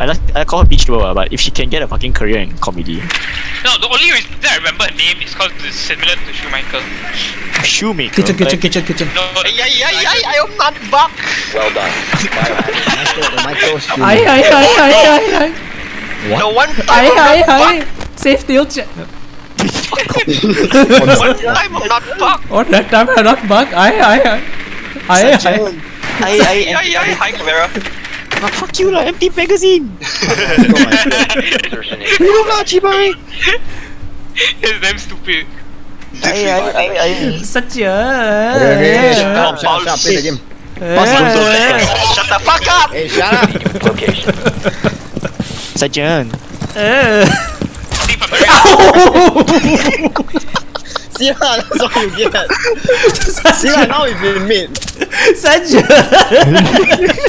I like I call her Beach Girl, uh, but if she can get a fucking career in comedy, No, the only reason I remember her name is because it's similar to Shoemaker. shoemaker. Kitchen, kitchen, like, kitchen, kitchen. No, Ay, ay, ay, ay, I am not back. Well done. Biohazard. Michael Schumacher. Ay, ay, ay, ay, ay, ay. The one time Ay, I'm ay, not ay. Safe still check. back. One time I'm not back. Oh, that time I not back. Ay, ay, ay. Ay, ay. I, Ay, I, ay, ay, hi, camera. Fuck, fuck you lah, empty magazine. Insertion in. You lah, chibai. it's damn stupid. I, I, I, I. Such a. Okay, okay, shut up, shut up, shut up, play the game. Shut the fuck up. Hey, shut up. Location. Sajan. Eh. I think from the See lah, that's what you get. See lah, now we've been made. Such a.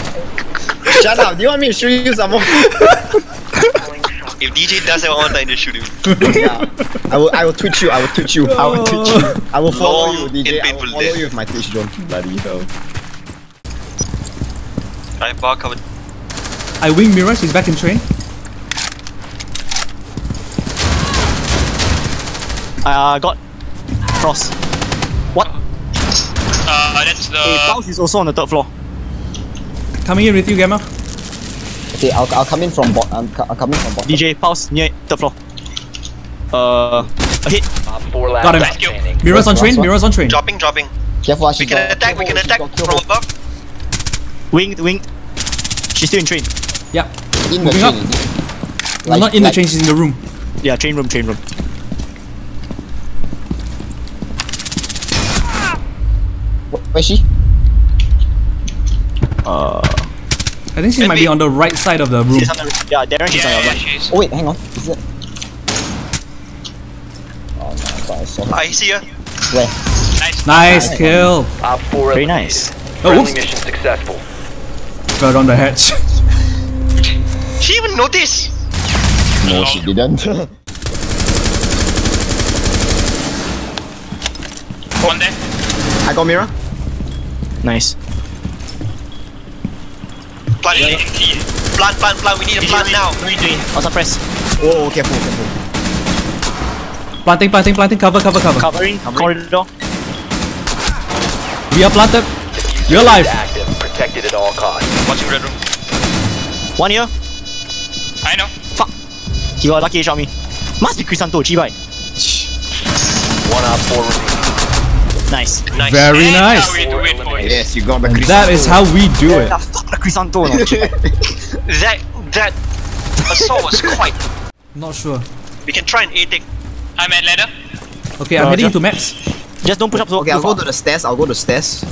Shut up. Do you want me to shoot you some more? If DJ does that one time, just shoot him. yeah. I will. I will twitch you. I will twitch you. I will twitch you. I will follow Long you, DJ. I will follow death. you with my Twitch drone. Bloody hell. Right, bar covered. I wing Mirage, he's back in train. I uh, got Frost. What? Uh, that's the. Hey, Pulse is also on the third floor. Coming in with you, Gamma. Okay, I'll, I'll come in from bot. I'm, I'm coming from bottom. DJ, Pulse near third floor. Uh, ahead. Op 4 last Got him. stop standing. Mira's on train, one. Mira's on train. Dropping, dropping. Careful, she We can got- attack, we can careful, attack she got kill from above. Wing, wing. She's still in train. Yeah. In the Moving train, up. is it? Well, not in the train, she's in the room. Yeah, train room, train room. Where's she? Uh, I think she might be on the right side of the room. she's on the, yeah, Darren, she's Yeah, on yeah, your yeah, right. Oh wait, hang on. Is it? Oh no, I thought I saw oh, her. I see her. Where? Nice. Nice kill. Op 4 Very nice. Oh, Friendly mission successful. Fell down the hatch. She even noticed. No, she oh. didn't. One there. I got Mira. Nice. Plant, plant, plant, plant. We need a plant now. I'll suppress. Oh, careful, careful. Planting, planting, planting. Cover, cover, cover. Covering, corridor. We are planted. Defuser You're alive. is active. Protected at all costs. Watching red room. One here. I know. Fuck! He got lucky he shot me. Must be Crisanto, G by. One Op 4 remaining. Nice. Nice. Very And nice. How we do it, boys. Yes, you got the That is how we do it. The Crisanto. That that assault was quite. Not sure. We can try an A take. I'm at ladder. Okay, I'm Roger. heading into maps. Just don't push up so Okay, I'll too go to the stairs. I'll go to the stairs.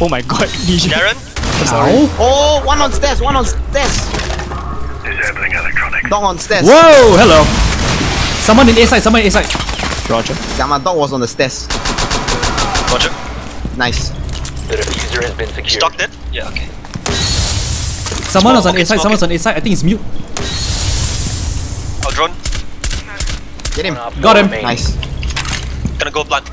Oh my god, DJ. Darren. Ow. Oh, one on stairs. One on stairs. Dog on stairs. Whoa, hello. Someone in A side, someone in A side. Roger. Yeah, my dog was on the stairs. Roger. Nice. The defuser has been secured. Stocked it. Yeah. Okay. Someone was on okay, A side, smoke someone's on A side. I think it's mute. I'll drone. Get him. One Op 4 Got him. remaining. Nice. Gonna go plant.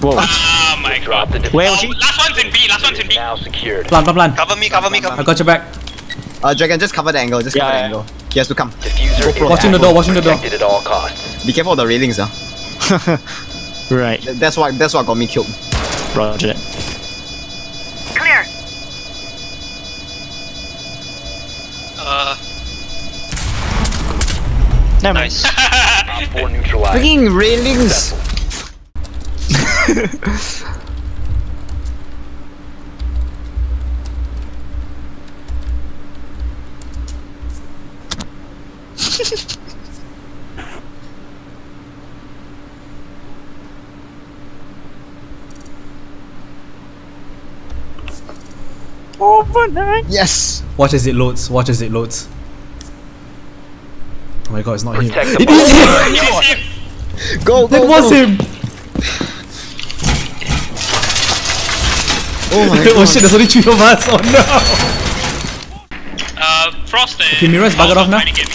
Whoa. Oh my Drop god. the defuser. Where was she? Last one's in B. Last one's in B. now secured. Plan, plan, plan. Cover me. Cover me. Cover me. I got your back. Uh, Dragon, just cover the angle. Just Yeah, cover the yeah. angle. He has to come. Defuser is Watching the door, watching the door. Protected at all costs. Be careful of the railings, ah. right. That's what. That's what got me killed. Roger that. Uh, Never. Nice. Op 4 neutralized. Freaking railings. Overnight. Yes. Watch as it loads. Watch as it loads. Oh my god, it's not him. Protect the It is him! it is him. Go. Go. It was go. him! Oh my god. oh shit, there's only three of us. Oh no! Uh, Frost and. Okay, Mira's buggered off now. trying to get me.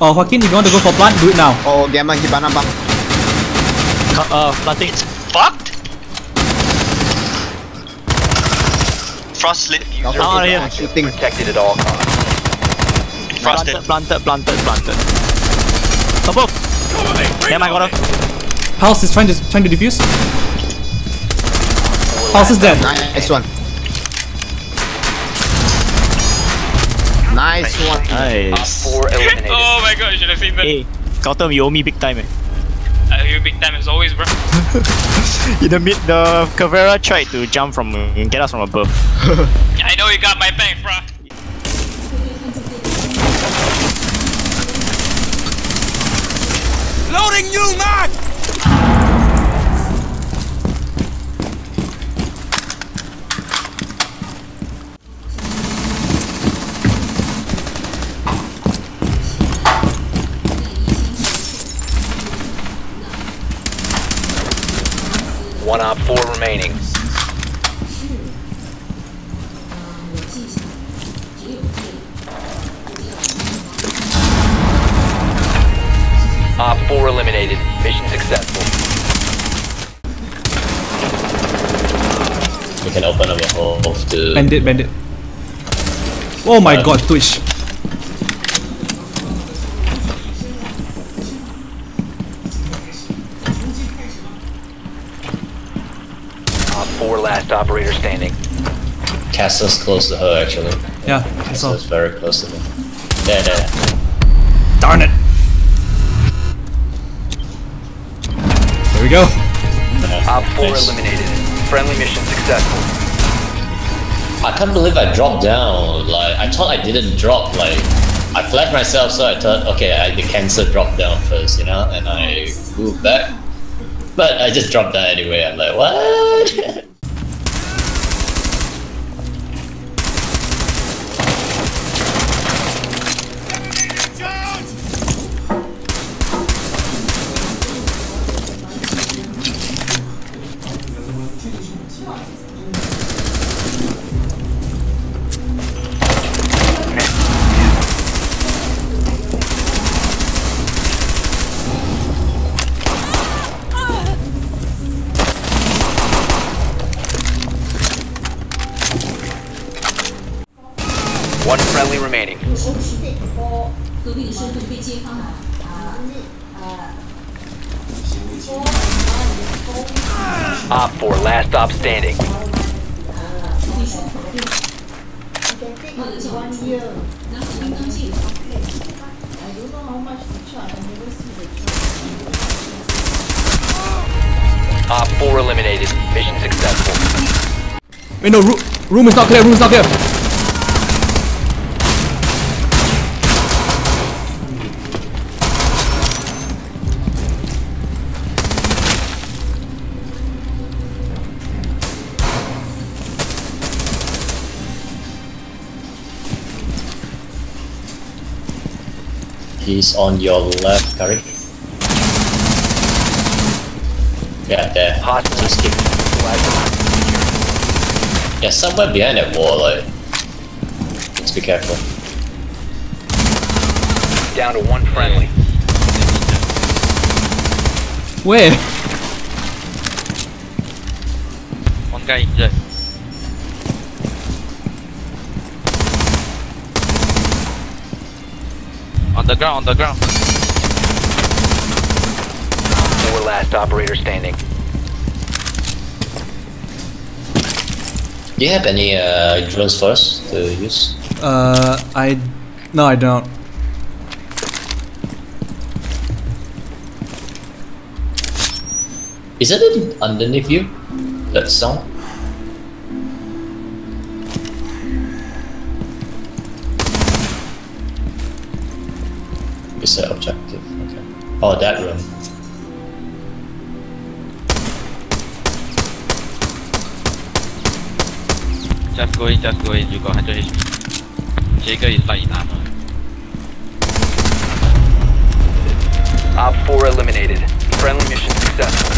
Oh, Joaquin, if you want to go for plant, do it now. Oh, Gamma Hibana bang. Uh, planting. Fucked. Frost lit. Alpha Ah, is yeah. shooting. Protected at all costs. Frosted. Planted, planted, planted, planted. Above. Damn, I got him. Pulse is trying to trying to defuse. Pulse is dead. Nice one. Nice one. Op Nice. 4 eliminated. Oh my god, you should have seen that. Hey, Gotham, you owe me big time, eh. You big time as always, bro. In the mid, the Caveira tried to jump from, and get us from above. I know you got my back, bro. Loading new mag! Remaining. Op 4 eliminated. Mission successful. We can open up a hole to Bandit, bandit. Oh my Uh, god, Twitch. Op 4 last operator standing. Castle's close to her actually. Yeah, I saw. Very close to them. There, there. Darn it. There we go. Op 4 Nice. eliminated. Friendly mission successful. I can't believe I dropped down. Like I thought I didn't drop. Like I flashed myself, so I thought, okay, I, the cancer dropped down first, you know, and I moved back. But I just dropped that anyway. I'm like, what? how friendly remaining. charge. I never see standing. Op 4 eliminated. Mission successful. Wait, no, room is not clear, room is not clear. He's on your left, Curry. Yeah, there. Hostile. Just keep. Yeah, somewhere behind that wall, like. Let's be careful. Down to one friendly. Where? One guy injured. On the ground, on the ground. Four last operator standing. Do you have any uh, drones for us to use? Uh, I. No, I don't. Isn't it underneath you? That sound? It's an objective. Okay. Oh, that room. Just go in, just go in. You got 100 HP. Jaeger is light in armor. Op 4 eliminated. Friendly mission successful.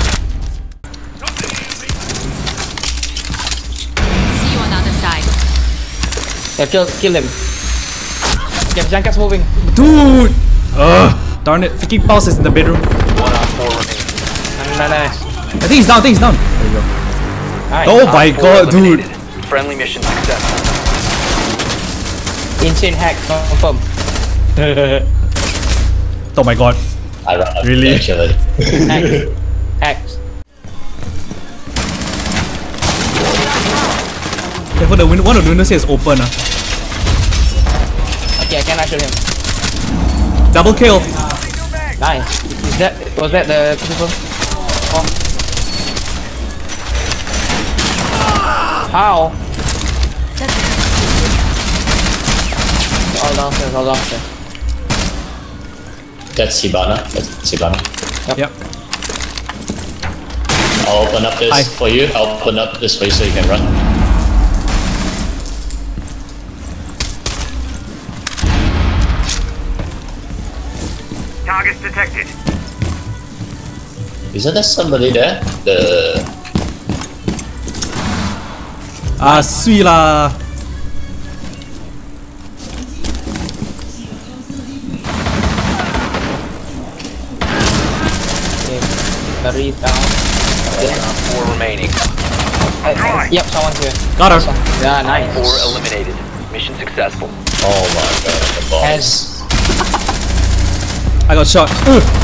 See you on the other side. Yeah, kill, kill him. Yeah, Jankat's moving. Dude! Ugh! Darn it, freaking pulse is in the bedroom. One op 4 remaining. Nice, nice. I think he's down, I think he's down. There you go. Nice. Oh my 4 god, dude! Friendly mission successful. Insane hack confirm. Oh my god. I run up Really? Actually. Hacks. Hacks. Therefore, the win- one of the windows here is open. Uh. Okay, I can shoot him. Double kill. Nice. Is that was that the people? Oh. How? All downstairs, all downstairs. That's Hibana. That's Hibana. Yep. I'll open up this Hi. for you. I'll open up this for you so you can run. Targets detected. Isn't there somebody there? The Ah, sweet lah. Three down. Four remaining. Uh, uh, yep, someone's here. Got her. Yeah, nice. Four eliminated. Mission successful. oh my god, the boss. Has I got shot.